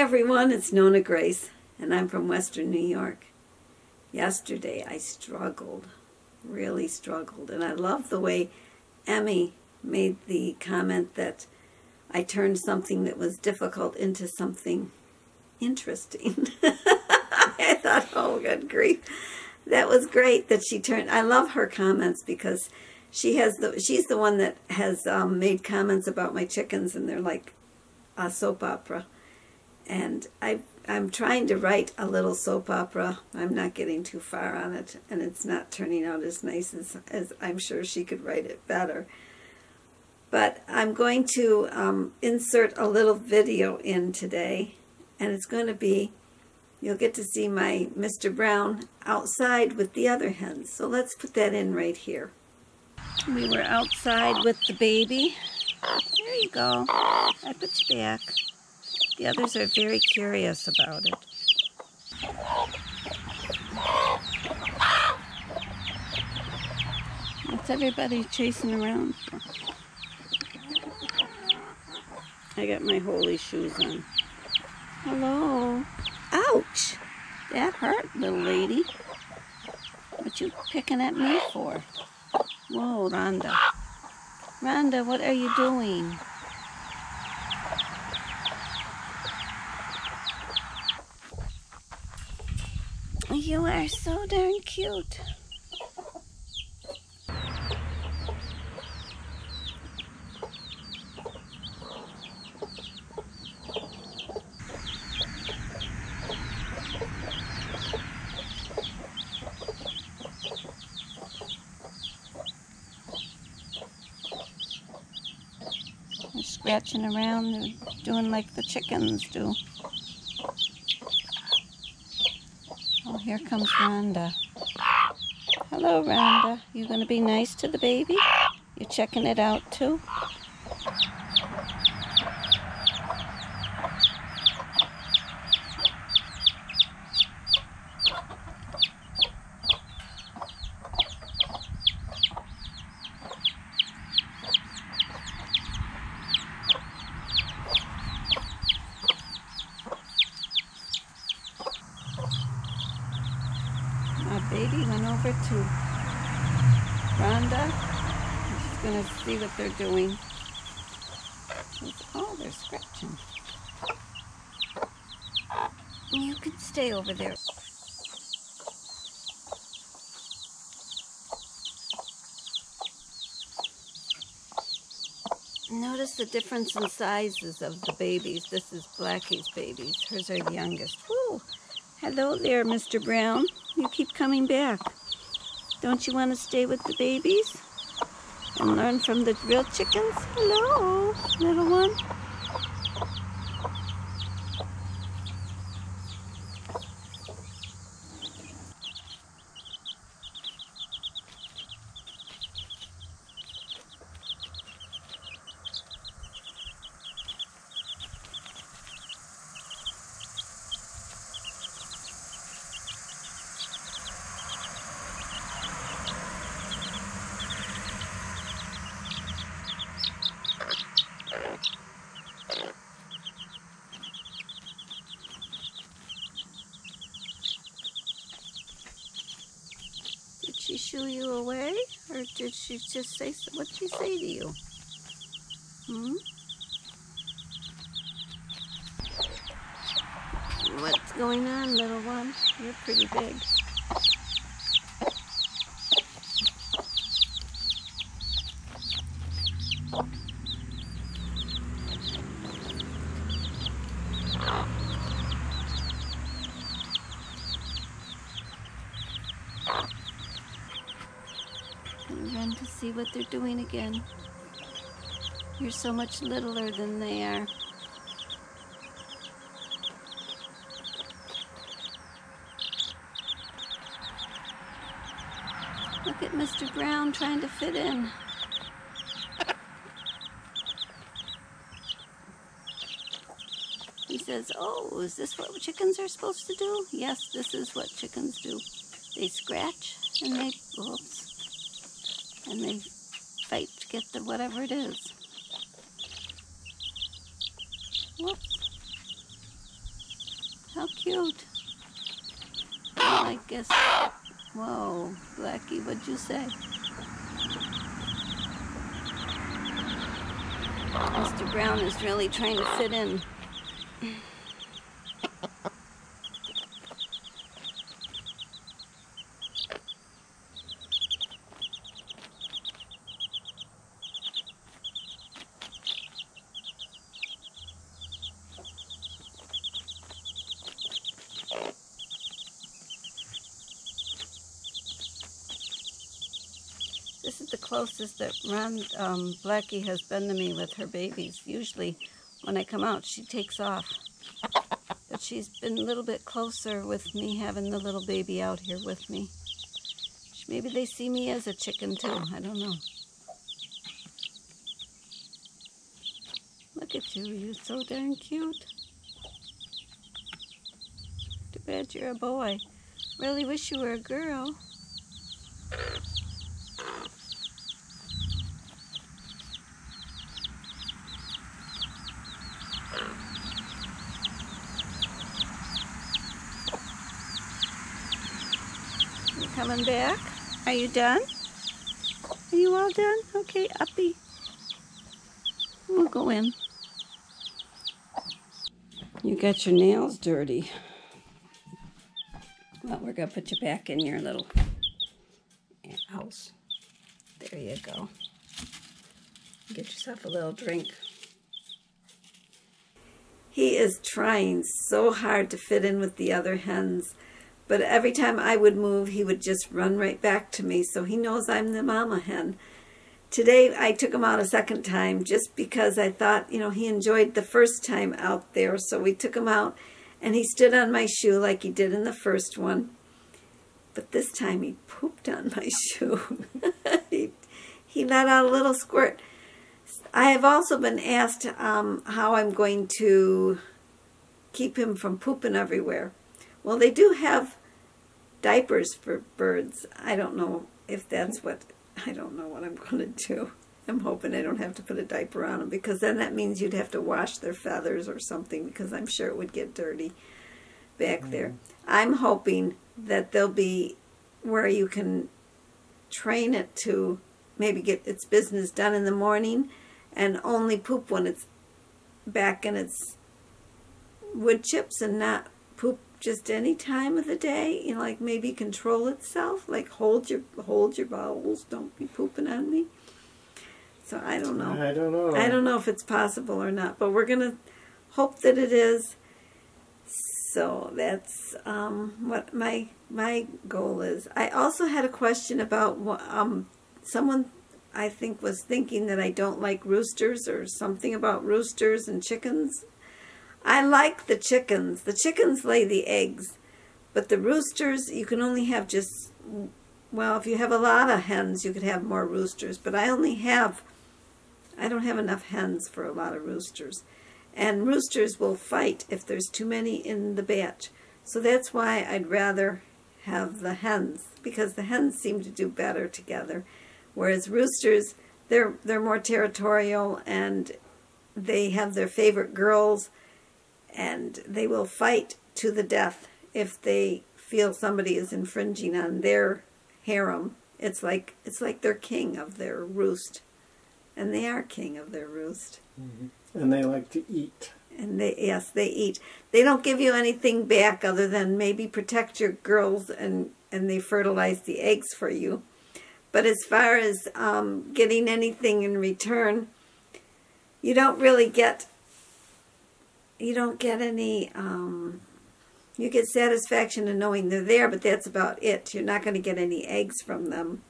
everyone, it's Nonna Grace, and I'm from Western New York. Yesterday I struggled, really struggled, and I love the way Emmy made the comment that I turned something that was difficult into something interesting. I thought, oh, good grief. That was great that she turned, I love her comments because she has the, she's the one that has um, made comments about my chickens and they're like a soap opera and I, I'm trying to write a little soap opera. I'm not getting too far on it, and it's not turning out as nice as, as I'm sure she could write it better. But I'm going to um, insert a little video in today, and it's going to be, you'll get to see my Mr. Brown outside with the other hens. So let's put that in right here. We were outside with the baby. There you go. I put you back. The others are very curious about it. What's everybody chasing around for? I got my holy shoes on. Hello. Ouch! That hurt, little lady. What you picking at me for? Whoa, Rhonda. Rhonda, what are you doing? You are so darn cute. They're scratching around, they're doing like the chickens do. Oh, here comes Rhonda. Hello, Rhonda. You gonna be nice to the baby? You checking it out too? baby went over to Rhonda. She's going to see what they're doing. Oh, they're scratching. You can stay over there. Notice the difference in sizes of the babies. This is Blackie's babies. Hers are the youngest. Woo! Hello there, Mr. Brown. You keep coming back. Don't you want to stay with the babies and learn from the real chickens? Hello, little one. she shoo you away? Or did she just say, what'd she say to you? Hmm? What's going on, little one? You're pretty big. run to see what they're doing again. You're so much littler than they are. Look at Mr. Brown trying to fit in. He says, oh, is this what chickens are supposed to do? Yes, this is what chickens do. They scratch and they, oops, and they fight to get the whatever it is. Whoops. How cute. Well, I guess, whoa, Blackie, what'd you say? Mr. Brown is really trying to fit in. Closest that Ron um, Blackie has been to me with her babies. Usually, when I come out, she takes off. But she's been a little bit closer with me having the little baby out here with me. Maybe they see me as a chicken too. I don't know. Look at you. You're so darn cute. Too bad you're a boy. Really wish you were a girl. Coming back? Are you done? Are you all done? Okay, uppy. We'll go in. You got your nails dirty. Well, we're going to put you back in your little house. There you go. Get yourself a little drink. He is trying so hard to fit in with the other hens. But every time I would move, he would just run right back to me. So he knows I'm the mama hen. Today, I took him out a second time just because I thought, you know, he enjoyed the first time out there. So we took him out and he stood on my shoe like he did in the first one. But this time he pooped on my shoe. he, he let out a little squirt. I have also been asked um, how I'm going to keep him from pooping everywhere. Well, they do have diapers for birds. I don't know if that's what, I don't know what I'm going to do. I'm hoping I don't have to put a diaper on them because then that means you'd have to wash their feathers or something because I'm sure it would get dirty back mm. there. I'm hoping that they'll be where you can train it to maybe get its business done in the morning and only poop when it's back in its wood chips and not poop just any time of the day, you know, like maybe control itself, like hold your hold your bowels, don't be pooping on me. So I don't know. I don't know. I don't know if it's possible or not, but we're gonna hope that it is. So that's um, what my my goal is. I also had a question about um, someone I think was thinking that I don't like roosters or something about roosters and chickens. I like the chickens. The chickens lay the eggs, but the roosters, you can only have just, well, if you have a lot of hens, you could have more roosters, but I only have, I don't have enough hens for a lot of roosters. And roosters will fight if there's too many in the batch. So that's why I'd rather have the hens, because the hens seem to do better together. Whereas roosters, they're, they're more territorial and they have their favorite girls and they will fight to the death if they feel somebody is infringing on their harem. It's like it's like they're king of their roost, and they are king of their roost. Mm-hmm. And they like to eat. And they yes, they eat. They don't give you anything back other than maybe protect your girls and and they fertilize the eggs for you. But as far as um, getting anything in return, you don't really get you don't get any, um, you get satisfaction in knowing they're there, but that's about it. You're not going to get any eggs from them.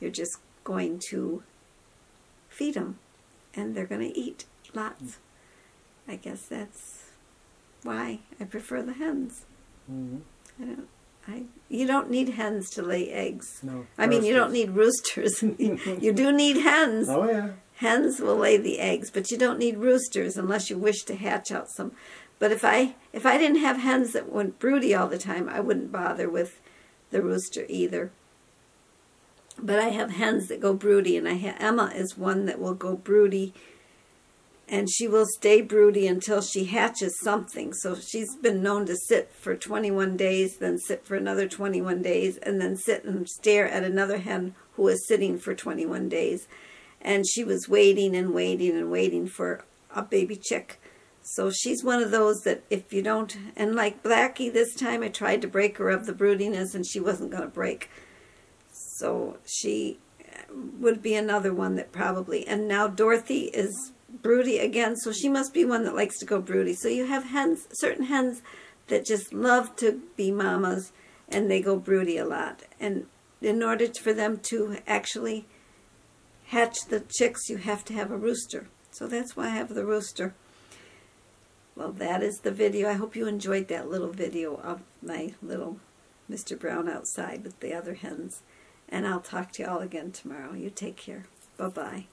You're just going to feed them, and they're going to eat lots. I guess that's why I prefer the hens. Mm-hmm. I don't. I, you don't need hens to lay eggs. No. I mean, you don't need roosters. you do need hens. Oh, yeah. Hens will lay the eggs, but you don't need roosters unless you wish to hatch out some. But if I if I didn't have hens that went broody all the time, I wouldn't bother with the rooster either. But I have hens that go broody, and I have, Emma is one that will go broody. and she will stay broody until she hatches something. So she's been known to sit for 21 days, then sit for another 21 days, and then sit and stare at another hen who is sitting for 21 days. And she was waiting and waiting and waiting for a baby chick. So she's one of those that if you don't, and like Blackie this time, I tried to break her of the broodiness and she wasn't going to break. So she uh, would be another one that probably, and now Dorothy is broody again, so she must be one that likes to go broody. So you have hens, certain hens that just love to be mamas and they go broody a lot. And in order for them to actually hatch the chicks, you have to have a rooster. So that's why I have the rooster. Well, that is the video. I hope you enjoyed that little video of my little Mr. Brown outside with the other hens. And I'll talk to you all again tomorrow. You take care. Bye-bye.